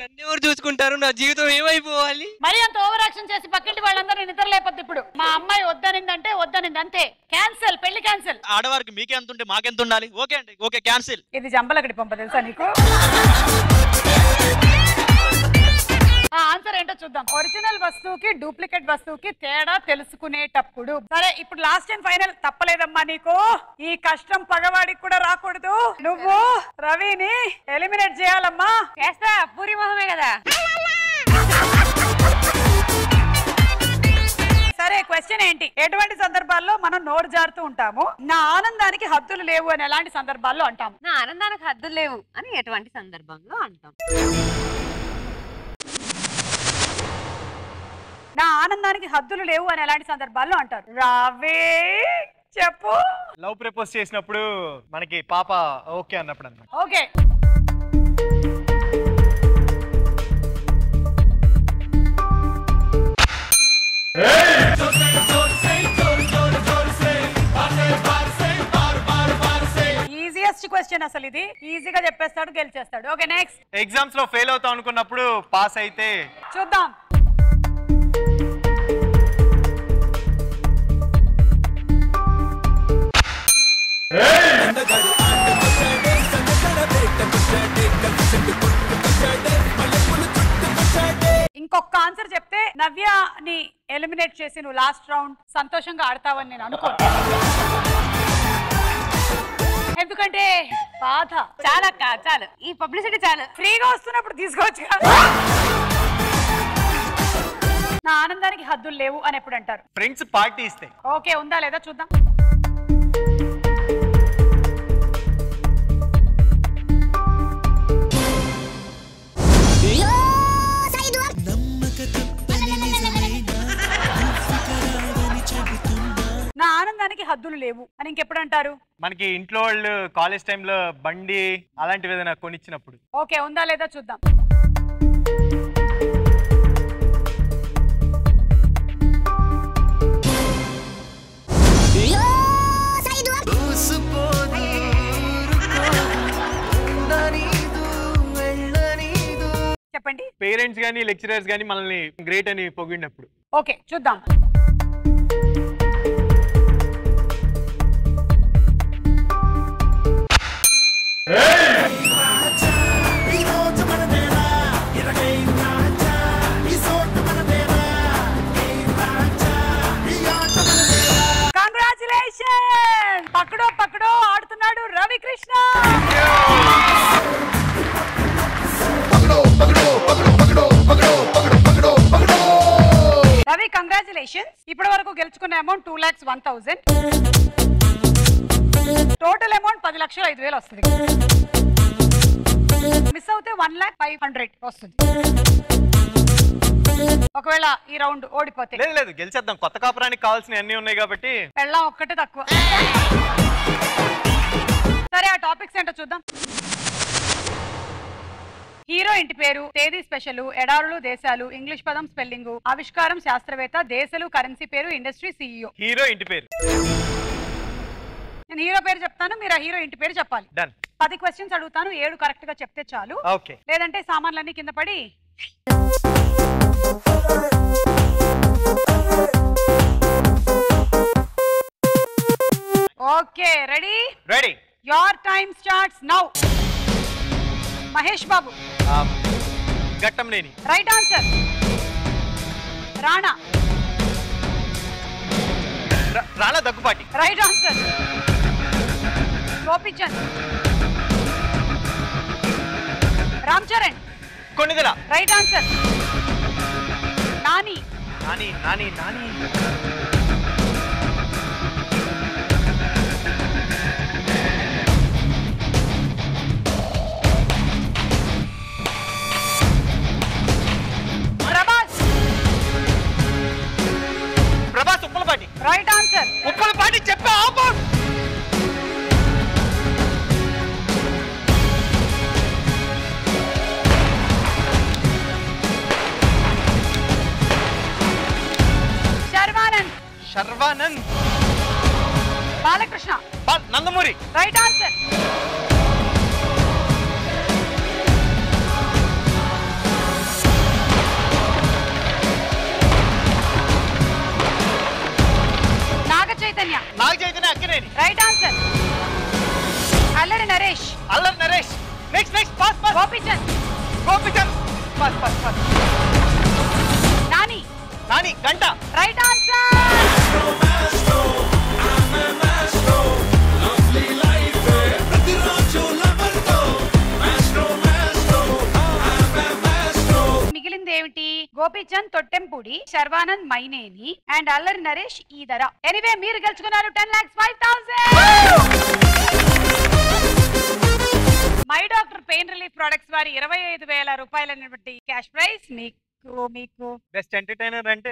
నన్ను ఎవరు చూసుకుంటారు? నా జీవితం ఏమైపోవాలి? మరి అంత ఓవర్ యాక్షన్ చేసి పక్కింటి వాళ్ళందరూ నిద్ర లేకపోతే ఇప్పుడు. మా అమ్మాయి వద్దనిందంటే వద్దనింది అంతే క్యాన్సిల్ పెళ్ళి క్యాన్సిల్ ఆడవారికి మీకే ఎంత ఉంటే మాకెంత ఉండాలి ఓకే అండి ఓకే క్యాన్సిల్ ఇది జంబలకడి పంప తెలుసా నీకు? ఆన్సర్ ఏంటో చూద్దాం. ఒరిజినల్ వస్తువుకి డూప్లికేట్ వస్తువుకి తేడా తెలుసుకునేటప్పుడు. సరే ఇప్పుడు లాస్ట్ అండ్ ఫైనల్ తప్పలేదమ్మా నీకు. ఈ కష్టం పగవాడికి కూడా రాకూడదు. నువ్వు రవిని ఎలిమినేట్ చేయాలమ్మా. చేస్తా పూరి మొహమే కదా. సరే క్వశ్చన్ ఏంటి? ఎటువంటి సందర్భాల్లో మనం నోరు జారుతూ ఉంటాము? నా ఆనందానికి హద్దులు లేవు అని ఎలాంటి సందర్భాల్లో అంటాము? నా ఆనందానికి హద్దులు లేవు అని ఎటువంటి సందర్భంలో అంటాం? నా ఆనందానికి హద్దులు లేవు అని ఎలాంటి సందర్భాల్లో అంటారు. రావే చెప్పు. లవ్ ప్రపోజ్ చేసినప్పుడు మనకి పాప ఓకే అన్నప్పుడు అన్నమాట. ఓకే. ఈజియెస్ట్ క్వశ్చన్ అసలు ఇది. ఈజీగా చెప్పేస్తాడు గెలిచేస్తాడు. ఓకే నెక్స్ట్ ఎగ్జామ్స్లో ఫెయిల్ అవుతాం అనుకున్నప్పుడు పాస్ అయితే చూద్దాం. ఇంకొక ఆన్సర్ చెప్తే నవ్యని ఎలిమినేట్ చేసి నువ్వు లాస్ట్ రౌండ్ సంతోషంగా ఆడతావని నేను అనుకో ఎందుకంటే బాధ. చాలక్క చాలు. ఈ పబ్లిసిటీ చాలు. ఫ్రీగా వస్తున్నప్పుడు తీసుకోవచ్చు నా ఆనందానికి హద్దులు లేవు అని ఎప్పుడు అంటారు? ఫ్రెండ్స్ పార్టీ ఇస్తే. ఓకే ఉందా లేదా చూద్దాం. హద్దులు లేవు అని ఇంకెప్పుడు అంటారు మనకి ఇంట్లో వాళ్ళు కాలేజ్ టైంలో బండి అలాంటివి ఏదైనా కొనిచ్చినప్పుడు. ఓకే ఉందా లేదా చూద్దాం. చెప్పండి. పేరెంట్స్ కానీ లెక్చరర్స్ కానీ మనల్ని గ్రేట్ అని పొగిడినప్పుడు. ఓకే చూద్దాం. పక్కడో పక్కడో ఆడుతున్నాడు రవికృష్ణ. రవి కంగ్రాచులేషన్స్ ఇప్పటి వరకు గెలుచుకున్న amount two lakhs one thousand total amount పది లక్షలు ఐదు వేలు వస్తుంది. మిస్ అవుతే వన్ లాక్ ఫైవ్ హండ్రెడ్ వస్తుంది. ఒకవేళ ఈ రౌండ్ ఓడిపోతే. లేదు లేదు గెలిచేద్దాం. కొత్త కాపురానికి కావాల్సిన అన్ని ఉన్నాయి కాబట్టి. పెళ్ళం ఒక్కటే తక్కువ. సరే ఆ టాపిక్స్ ఏంటో చూద్దాం. హీరో ఇంటి పేరు తేదీ స్పెషల్ ఎడారులు దేశాలు ఇంగ్లీష్ పదం స్పెల్లింగ్ ఆవిష్కారం శాస్త్రవేత్త దేశాలు కరెన్సీ పేరు ఇండస్ట్రీ సీఈఓ. హీరో ఇంటి పేరు. నేను హీరో పేరు చెప్తాను మీరు ఆ హీరో ఇంటి పేరు చెప్పాలి. డన్ పది క్వశ్చన్స్ అడుగుతాను ఏడు కరెక్ట్గా చెప్తే చాలు. ఓకే లేదంటే సామాన్లన్నీ కింద పడి okay ready ready your time starts now Mahesh Babu. ఘట్టం లేని. Right answer Rana. Rana Daggubati right answer Gopichand Ram Charan. కొన్నిదల right answer. Nani. Nani Nani Nani. Prabhas. Prabhas Uppalapati. Right answer. Uppalapati చెప్పా ఆపు. Sharwanand Balakrishna. Nandamuri. Right answer Naga Chaitanya Naga Chaitanya Akkineni. Right answer Allari Naresh. Allari Naresh. Next next pass pass Gopichand. Gopichand. Pass pass pass Nani గంట. Right answer ఏమిటి Gopichand Thottempudi Sharwanand Myneni and Allari Naresh ఈ ధర anyway మీరు గెలుచుకున్నారు ten lakhs five thousand my doctor pain relief products వారి ఇరవై ఐదు వేల రూపాయలైనటువంటి క్యాష్ ప్రైస్ మీకు మీకు బెస్ట్ ఎంటర్టైనర్ అంటే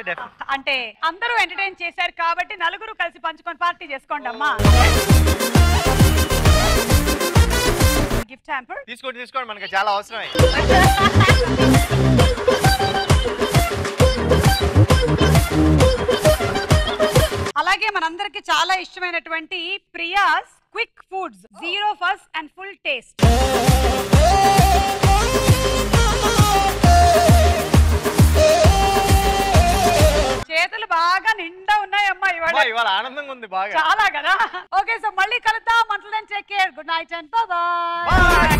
అంటే అందరూ ఎంటర్టైన్ చేశారు కాబట్టి నలుగురు కలిసి పంచుకొని పార్టీ చేసుకోండి అమ్మా. గిఫ్ట్ హ్యాంపర్ తీసుకోండి తీసుకోండి మనకి చాలా అవసరమే. అలాగే మనందరికి చాలా ఇష్టమైనటువంటి Priya's quick foods zero first and full taste చేతులు బాగా నిండా ఉన్నాయమ్మా అమ్మా, ఇవాళ ఇవాళ ఆనందంగా ఉంది బాగా. చాలా కదా? ఓకే సో మళ్ళీ కలుద్దాం. మంటలు take care good night and bye